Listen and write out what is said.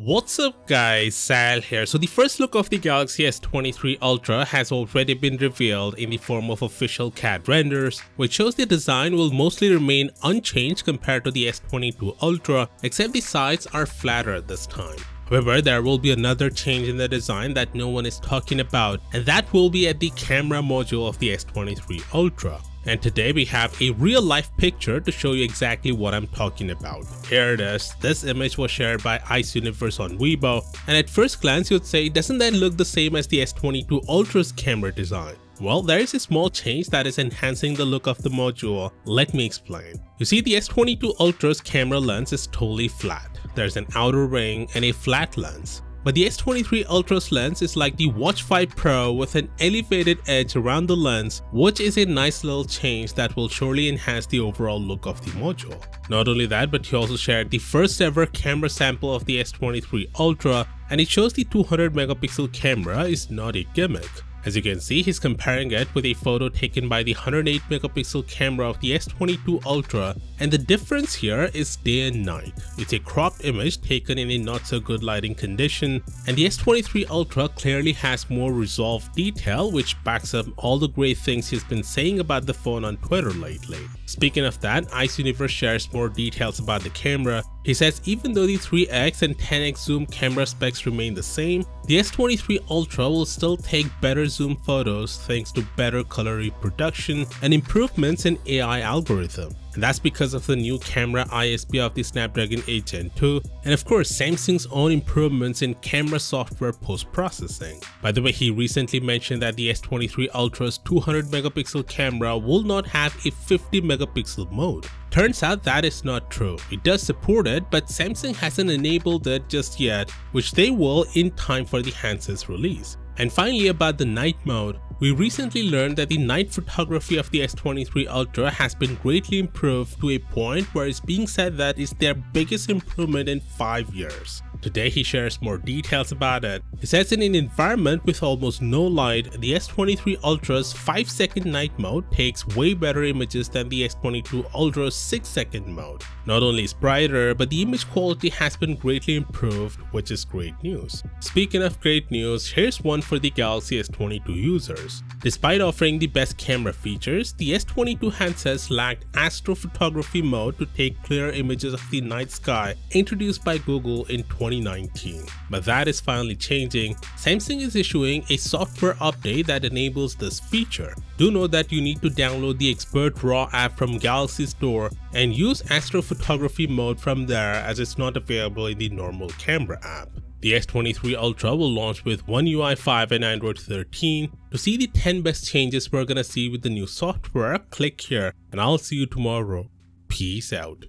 What's up guys, Sal here. So the first look of the Galaxy S23 Ultra has already been revealed in the form of official CAD renders, which shows the design will mostly remain unchanged compared to the S22 Ultra, except the sides are flatter this time. However, there will be another change in the design that no one is talking about, and that will be at the camera module of the S23 Ultra. And today we have a real life picture to show you exactly what I'm talking about. Here it is. This image was shared by Ice Universe on Weibo and at first glance you'd say doesn't that look the same as the S22 Ultra's camera design? Well, there is a small change that is enhancing the look of the module. Let me explain. You see the S22 Ultra's camera lens is totally flat. There's an outer ring and a flat lens. But the S23 Ultra's lens is like the Watch 5 Pro with an elevated edge around the lens, which is a nice little change that will surely enhance the overall look of the module. Not only that, but he also shared the first ever camera sample of the S23 Ultra and it shows the 200 megapixel camera is not a gimmick. As you can see, he's comparing it with a photo taken by the 108 megapixel camera of the S22 Ultra and the difference here is day and night. It's a cropped image taken in a not so good lighting condition and the S23 Ultra clearly has more resolved detail which backs up all the great things he's been saying about the phone on Twitter lately. Speaking of that, Ice Universe shares more details about the camera. He says even though the 3x and 10x zoom camera specs remain the same, the S23 Ultra will still take better zoom photos thanks to better color reproduction and improvements in AI algorithm and that's because of the new camera ISP of the Snapdragon 8 Gen 2 and of course Samsung's own improvements in camera software post-processing. By the way, he recently mentioned that the S23 Ultra's 200 megapixel camera will not have a 50 megapixel mode. Turns out that is not true. It does support it, but Samsung hasn't enabled it just yet, which they will in time for the handset's release. And finally about the night mode, we recently learned that the night photography of the S23 Ultra has been greatly improved to a point where it's being said that it's their biggest improvement in 5 years. Today he shares more details about it. He says in an environment with almost no light, the S23 Ultra's 5 second night mode takes way better images than the S22 Ultra's 6 second mode. Not only is brighter, but the image quality has been greatly improved, which is great news. Speaking of great news, here's one for the Galaxy S22 users. Despite offering the best camera features, the S22 handsets lacked astrophotography mode to take clear images of the night sky introduced by Google in 20 2019. But that is finally changing. Samsung is issuing a software update that enables this feature. Do know that you need to download the Expert RAW app from Galaxy Store and use astrophotography mode from there as it's not available in the normal camera app. The S23 Ultra will launch with One UI 5 and Android 13. To see the 10 best changes we're gonna see with the new software, click here and I'll see you tomorrow. Peace out.